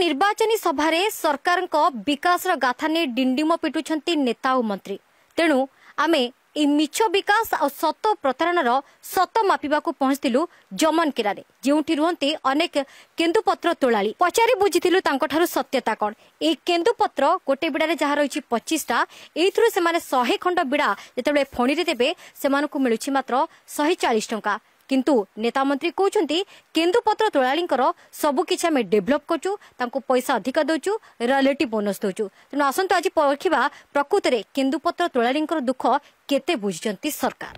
ନିର୍ବାଚନୀ ସଭାରେ ସରକାରଙ୍କ ବିକାଶର ଗାଥା ନେଇ ଡିଣ୍ଡିମ ପିଟୁଛନ୍ତି ନେତା ଓ ମନ୍ତ୍ରୀ ତେଣୁ ଆମେ ଏହି ମିଛ ବିକାଶ ଆଉ ସତ ପ୍ରତାରଣର ସତ ମାପିବାକୁ ପହଞ୍ଚିଥିଲୁ ଜମନକିରାରେ ଯେଉଁଠି ରୁହନ୍ତି ଅନେକ କେନ୍ଦୁପତ୍ର ତୋଳାଳି ପଚାରି ବୁଝିଥିଲୁ ତାଙ୍କଠାରୁ ସତ୍ୟତା କ'ଣ ଏହି କେନ୍ଦୁପତ୍ର ଗୋଟେ ବିଡ଼ାରେ ଯାହା ରହିଛି ପଚିଶଟା ଏଇଥିରୁ ସେମାନେ ଶହେ ଖଣ୍ଡ ବିଡ଼ା ଯେତେବେଳେ ଫଣିରେ ଦେବେ ସେମାନଙ୍କୁ ମିଳୁଛି ମାତ୍ର ଶହେ ଚାଳିଶ ଟଙ୍କା କିନ୍ତୁ ନେତାମନ୍ତ୍ରୀ କହୁଛନ୍ତି କେନ୍ଦୁପତ୍ର ତୋଳାଳିଙ୍କର ସବୁକିଛି ଆମେ ଡେଭଲପ୍ କରୁଛୁ ତାଙ୍କୁ ପଇସା ଅଧିକ ଦେଉଛୁ ରିଲେଟିଭ୍ ବୋନସ୍ ଦେଉଛୁ ତେଣୁ ଆସନ୍ତୁ ଆଜି ପରଖିବା ପ୍ରକୃତରେ କେନ୍ଦୁପତ୍ର ତୋଳାଳିଙ୍କର ଦୁଃଖ କେତେ ବୁଝିଛନ୍ତି ସରକାର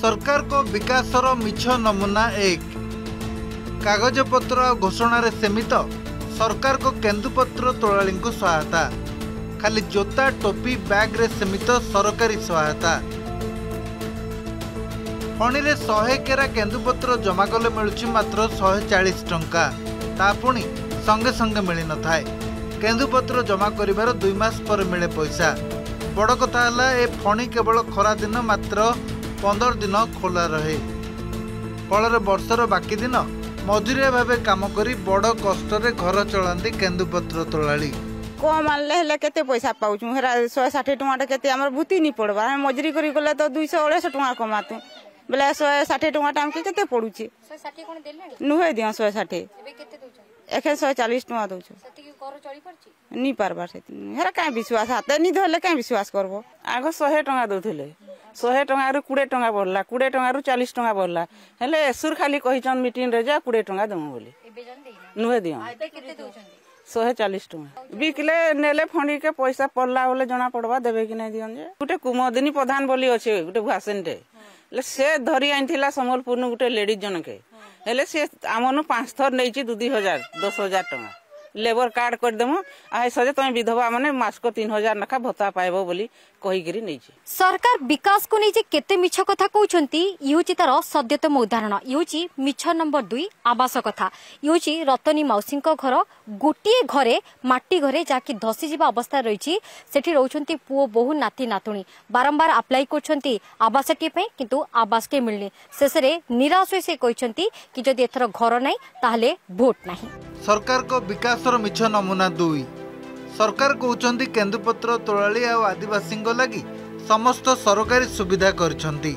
ସରକାରଙ୍କ ବିକାଶର ମିଛ ନମୁନା ଏକ କାଗଜପତ୍ର ଆଉ ଘୋଷଣାରେ ସେମିତ ସରକାରଙ୍କ କେନ୍ଦୁପତ୍ର ତୋଳାଳିଙ୍କୁ ସହାୟତା ଖାଲି ଜୋତା ଟୋପି ବ୍ୟାଗ୍ରେ ସେମିତ ସରକାରୀ ସହାୟତା ଖଣିରେ ଶହେ କେରା କେନ୍ଦୁପତ୍ର ଜମା କଲେ ମିଳୁଛି ମାତ୍ର ଶହେ ଚାଳିଶ ଟଙ୍କା ତା ପୁଣି ସଙ୍ଗେ ସଙ୍ଗେ ମିଳିନଥାଏ କେନ୍ଦୁପତ୍ର ଜମା କରିବାର ଦୁଇ ମାସ ପରେ ମିଳେ ପଇସା ବଡ଼ କଥା ହେଲା ଏ ଫଣି କେବଳ ଖରାଦିନ ମାତ୍ର ପନ୍ଦର ଦିନ ଖୋଲା ରହେ ଫଳରେ ବର୍ଷର ବାକି ଦିନ ମଜୁରିଆ ଭାବେ କାମ କରି ବଡ଼ କଷ୍ଟରେ ଘର ଚଳାନ୍ତି କେନ୍ଦୁପତ୍ର ତୋଳାଳି କମ୍ ଆଣିଲେ ହେଲେ କେତେ ପଇସା ପାଉଛୁ ହେରା ଶହେ ଷାଠିଏ ଟଙ୍କାଟା କେତେ ଆମର ଭୂତି ନି ପଡ଼ବା ଆମେ ମଜୁରି କରି ଗଲେ ତ ଦୁଇଶହ ଅଢ଼େଇଶହ ଟଙ୍କା କମାତୁ ବେଲେ ଶହେ ଷାଠିଏ ଟଙ୍କାଟା ଟା ଆମକେ କେତେ ପଡ଼ୁଛି ନୁହେଁ ଦିଅ ଶହେ ଷାଠିଏ ଏଖେ ଶହେ ଚାଳିଶ ଟଙ୍କା ଦଉଛୁ ନି ପାର୍ବା ସେଥି ହେରା କାଇଁ ବିଶ୍ୱାସ ହାତେ ନି ଧରିଲେ କାଇଁ ବିଶ୍ୱାସ କରବ ଆଗ ଶହେ ଟଙ୍କା ଦଉଥିଲେ ଶହେ ଟଙ୍କାରୁ କୋଡ଼ିଏ ଟଙ୍କା ବଢ଼ିଲା କୋଡ଼ିଏ ଟଙ୍କାରୁ ଚାଳିଶ ଟଙ୍କା ବଢ଼ିଲା ହେଲେ ଏସୁର ଖାଲି କହିଛନ୍ ମିଟିଂରେ ଯେ କୋଡ଼ିଏ ଟଙ୍କା ଦେମୁ ବୋଲି ନୁହେଁ ଦିଅ ଶହେ ଚାଳିଶ ଟଙ୍କା ବିକିଲେ ନେଲେ ଫଣ୍ଡିକେ ପଇସା ପଡ଼ଲା ବୋଲେ ଜଣା ପଡ଼ବା ଦେବେ କି ନାଇଁ ଦିଅନ୍ ଯେ ଗୋଟେ କୁମଦିନୀ ପ୍ରଧାନ ବୋଲି ଅଛେ ଗୋଟେ ଭାଷଣଟେ ହେଲେ ସେ ଧରି ଆଣିଥିଲା ସମ୍ବଲପୁରରୁ ଗୋଟେ ଲେଡିଜ୍ ଜଣକେ ହେଲେ ସେ ଆମନୁ ପାଞ୍ଚ ଥର ନେଇଛି ଦୁଇ ହଜାର ଦଶ ହଜାର ଟଙ୍କା লেবর কার্ড করে দেবো সজে তুমি বিধবা মানে মাসক তিন হাজার লেখা ভত্তা পাইব বলে কহিকি নেইছে সরকার বিকাশ কু নিয়ে যে কেতে মিছ কথা কৌন ইউচি তার সদ্যতম উদাহরণ ইউচি মিছ নম্বর দুই আবাস কথা ইউচি রতনী মাউসী ঘর গোটিয়ে ঘরে মাটি ঘরে যা কি ধসি যা অবস্থা রয়েছে সেটি রয়েছেন পুয় বহু নাতি নাতুণী বারম্বার আপ্লাই করছেন আবাসটি কিন্তু আবাসটি মিলনি শেষে নিরাশ হয়ে সে কিন্তু যদি এথর ঘর নাই তাহলে ভোট নাই ସରକାରଙ୍କ ବିକାଶର ମିଛ ନମୁନା ଦୁଇ ସରକାର କହୁଛନ୍ତି କେନ୍ଦୁପତ୍ର ତୋଳାଳି ଆଉ ଆଦିବାସୀଙ୍କ ଲାଗି ସମସ୍ତ ସରକାରୀ ସୁବିଧା କରିଛନ୍ତି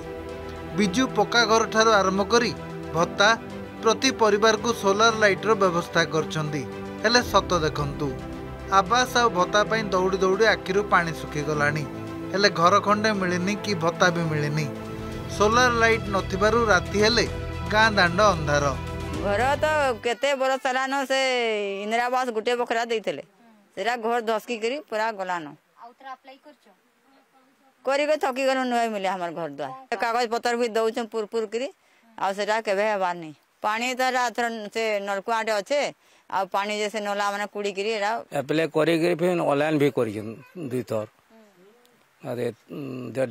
ବିଜୁ ପକ୍କା ଘରଠାରୁ ଆରମ୍ଭ କରି ଭତ୍ତା ପ୍ରତି ପରିବାରକୁ ସୋଲାର ଲାଇଟ୍ର ବ୍ୟବସ୍ଥା କରିଛନ୍ତି ହେଲେ ସତ ଦେଖନ୍ତୁ ଆବାସ ଆଉ ଭତ୍ତା ପାଇଁ ଦୌଡ଼ି ଦୌଡ଼ି ଆଖିରୁ ପାଣି ଶୁଖିଗଲାଣି ହେଲେ ଘର ଖଣ୍ଡେ ମିଳିନି କି ଭତ୍ତା ବି ମିଳିନି ସୋଲାର ଲାଇଟ୍ ନଥିବାରୁ ରାତି ହେଲେ ଗାଁ ଦାଣ୍ଡ ଅନ୍ଧାର ଘର ତ କେତେ ବରଷ ହେଲାନ ସେ ଇନ୍ଦିରା ଆବାସ ଗୋଟେ ବଖରା ଦେଇଥିଲେ ସେଟା ଘର ଧସକି କରି ପୁରା ଗଲାନ କରିକି ଥକି ଗଲୁ ନୁହେଁ ମିଲେ ଆମର ଘର ଦ୍ୱାର କାଗଜ ପତ୍ର ବି ଦଉଛୁ ପୁର ପୁର କରି ଆଉ ସେଟା କେବେ ହେବାର ନାହିଁ ପାଣି ତ ଏଟା ଏଥର ସେ ନଳକୁଆଟେ ଅଛେ ଆଉ ପାଣି ଯେ ସେ ନଲା ମାନେ କୁଡ଼ିକିରି ଏଟା ଆପ୍ଲାଏ କରିକିରି ଫିନ୍ ଅନଲାଇନ୍ ବି କରିଛନ୍ ଦୁଇଥର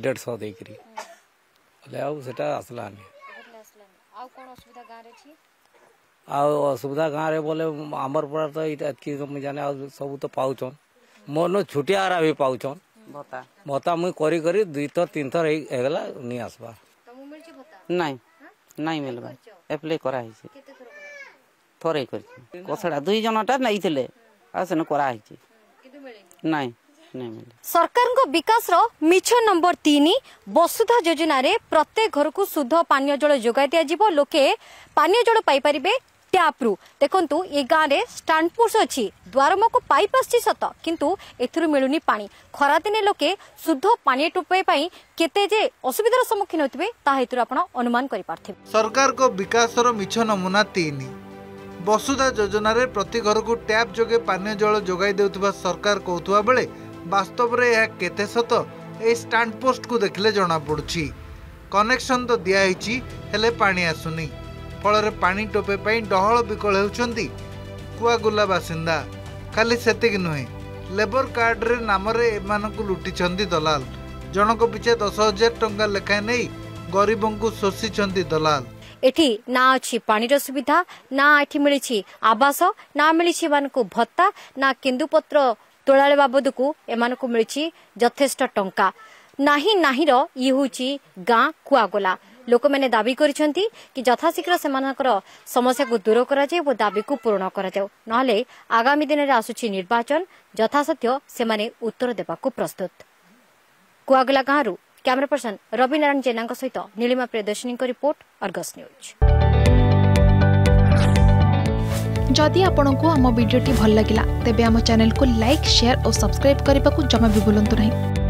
ଦେଢ଼ଶହ ଦେଇକିରି ହେଲେ ଆଉ ସେଟା ଆସିଲାନି ଆଉ କ'ଣ ଅସୁବିଧା ଗାଁରେ ଅଛି ଆଉ ଅସୁବିଧା ଗାଁରେ ବୋଲେ ଆମର ପଡ଼ା ତ ଏଇଟା ଏତ୍କି ମୁଇଁ ଜାନେ ଆଉ ସବୁ ତ ପାଉଛନ୍ ମୋର୍ନୁ ଛୁଟିଆ ଆରା ବି ପାଉଛନ୍ ଭତ୍ତା ଭତ୍ତା ମୁଇଁ କରି କରି ଦୁଇଥର ତିନିଥର ହେଇଗଲା ନି ଆସବା ନାଇଁ ନାଇଁ ମିଲବା ଆପ୍ଲାଏ କରାହେଇଛି ଥରେ କରିଛି କଷଡ଼ା ଦୁଇ ଜଣଟା ନେଇଥିଲେ ଆଉ ସେନ କରାହେଇଛି ନାଇଁ ସରକାରଙ୍କ ବିକାଶର ମିଛ ନମ୍ବର ତିନି ବସୁଧା ଯୋଜନାରେ ପ୍ରତ୍ୟେକ ଘରକୁ ଶୁଦ୍ଧ ପାନୀୟ ଜଳ ଯୋଗାଇ ଦିଆଯିବ ଲୋକେ ପାନୀୟ ଜଳ ପାଇପାରିବେ ট্যাপ্রু দেখুন এ গাঁরে ষ্টাণ্ডপোর্স অছি দ্বারমুখ পাইপ আসছি সত কিন্তু এর মিলুনি পা খরাদিনে লোকে শুদ্ধ পানীয় টোপাইবা কেতে যে অসুবিধার সম্মুখীন হতে তা হেতু আপনার অনুমান করে পারে সরকার বিকাশর মিছ নমুনা তিন বসুধা যোজনার প্রতি ঘরক ট্যাপ যোগে পানীয় জল যোগাই দেওয়া সরকার কৌথা বেড়ে বাস্তবরে কেতে সত এই ষ্টাণ্ডপোস্টক দেখলে জনাপড়ুছি কনেকশন তো দিয়া হয়েছি হলে পানি আসুনি ଫଳରେ ପାଣି ଟୋପେ ପାଇଁ ଡହଳ ବିକଳ ହେଉଛନ୍ତି କୁଆଗୁଲା ବାସିନ୍ଦା ଖାଲି ସେତିକି ନୁହେଁ ଲେବର କାର୍ଡ଼ରେ ନାମରେ ଏମାନଙ୍କୁ ଲୁଟିଛନ୍ତି ଦଲାଲ ଜଣଙ୍କ ପିଛା ଦଶ ହଜାର ଟଙ୍କା ଲେଖାଏଁ ନେଇ ଗରିବଙ୍କୁ ଶୋଷିଛନ୍ତି ଦଲାଲ ଏଠି ନା ଅଛି ପାଣିର ସୁବିଧା ନା ଏଠି ମିଳିଛି ଆବାସ ନା ମିଳିଛି ଏମାନଙ୍କୁ ଭତ୍ତା ନା କେନ୍ଦୁପତ୍ର ତୋଳାଳି ବାବଦକୁ ଏମାନଙ୍କୁ ମିଳିଛି ଯଥେଷ୍ଟ ଟଙ୍କା ନାହିଁ ନାହିଁର ଇଏ ହେଉଛି ଗାଁ କୁଆଗୋଲା ଲୋକମାନେ ଦାବି କରିଛନ୍ତି କି ଯଥାଶୀଘ୍ର ସେମାନଙ୍କର ସମସ୍ୟାକୁ ଦୂର କରାଯାଉ ଓ ଦାବିକୁ ପୂରଣ କରାଯାଉ ନହେଲେ ଆଗାମୀ ଦିନରେ ଆସୁଛି ନିର୍ବାଚନ ଯଥାସତ୍ୟ ସେମାନେ ଉତ୍ତର ଦେବାକୁ ପ୍ରସ୍ତୁତ କୁଆଗଲା ଗାଁରୁ କ୍ୟାମେରା ପର୍ସନ ରବି ନାରାୟଣ ଜେନାଙ୍କ ସହିତ ନୀଳିମା ପ୍ରିୟଦର୍ଶିନୀଙ୍କ ରିପୋର୍ଟ ଅର୍ଗସ୍ ନ୍ୟୁଜ୍ ଯଦି ଆପଣଙ୍କୁ ଆମ ଭିଡ଼ିଓଟି ଭଲ ଲାଗିଲା ତେବେ ଆମ ଚ୍ୟାନେଲକୁ ଲାଇକ୍ ସେୟାର ଓ ସବସ୍କ୍ରାଇବ୍ କରିବାକୁ ଜମା ବି ଭୁଲନ୍ତୁ ନାହିଁ